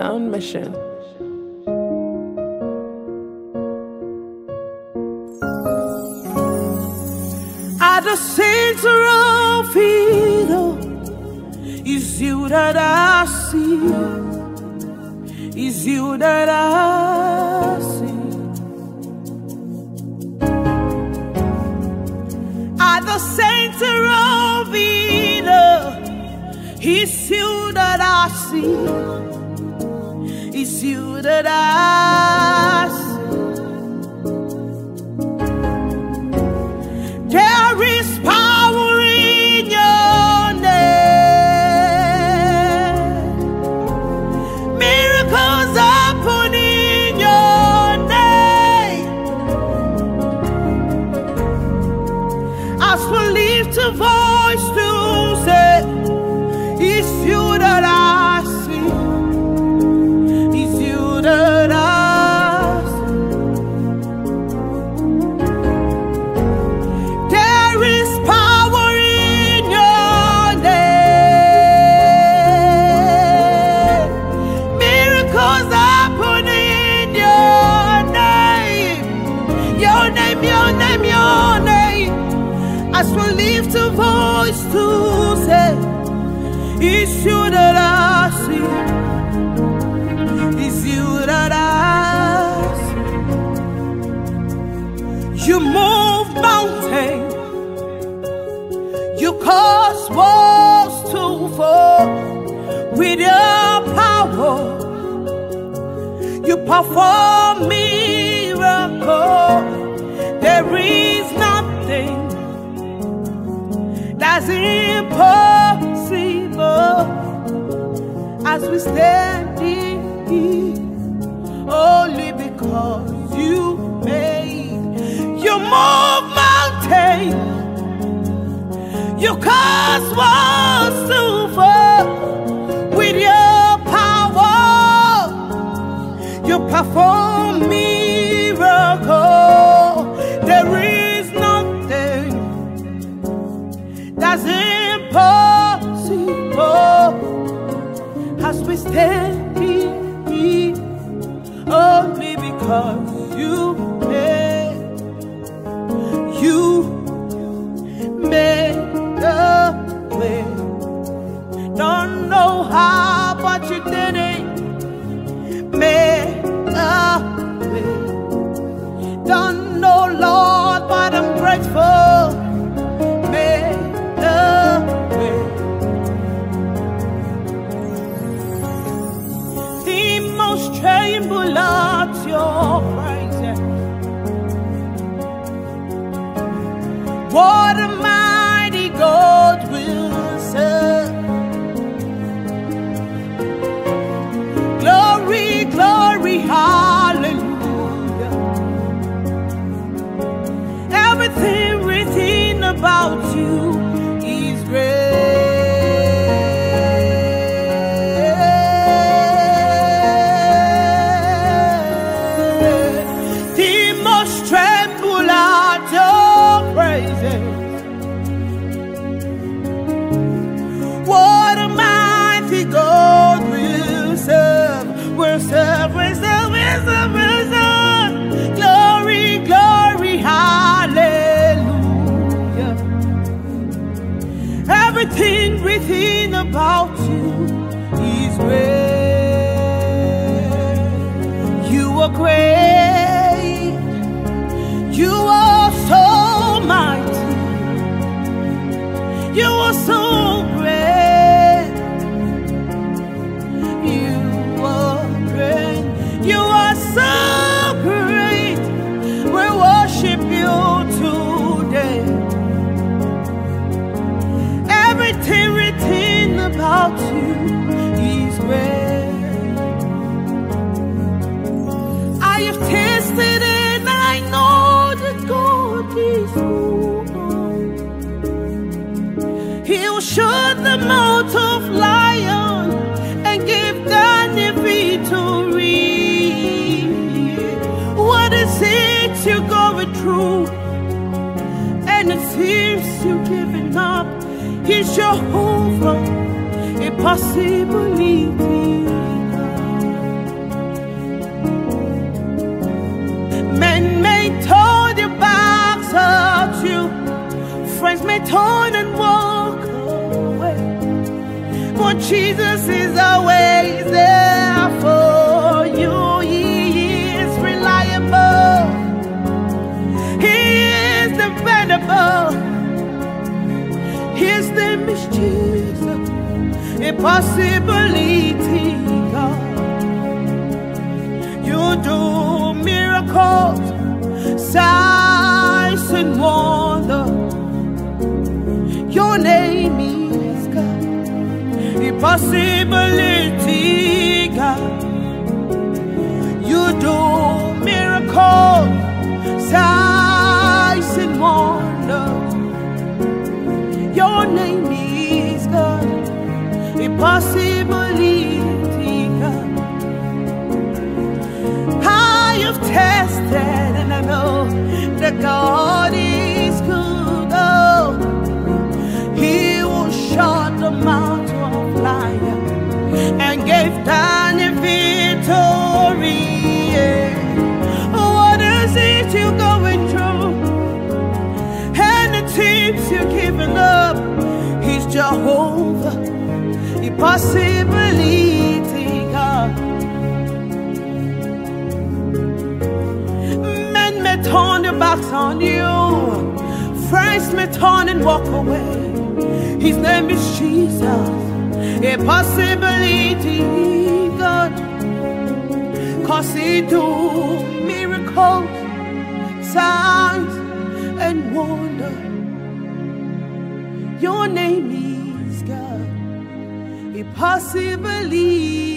on mission. At the center of it all is you that I see. Is you that I see. At the center of it all is you that I see. Is you that I As we lift a voice to say, It's you that I see. It's you that I see. You move mountains. You cause walls to fall with your power. You perform miracles. There is nothing that's impossible as we stand here only because you made you move mountains. You cause walls here oh, only because What a What a mighty God will serve, will serve, will serve, will serve, will serve. Glory, glory, hallelujah. Everything about you is great. You are great. He's Jehovah, possibility. Men may turn their backs at you, friends may turn and walk away, but Jesus is our. Is Jesus, impossibility, God. You do miracles, signs and wonder. Your name is God, impossibility, God is good. Oh, He will shut the mouth of liar and gave Daniel victory. Yeah. What is it you're going through? And the tips you're giving up. He's Jehovah, impossibility, backs on you. Friends may turn and walk away. His name is Jesus. A possibility, God. Cause he do miracles, signs, and wonder. Your name is God. A possibility.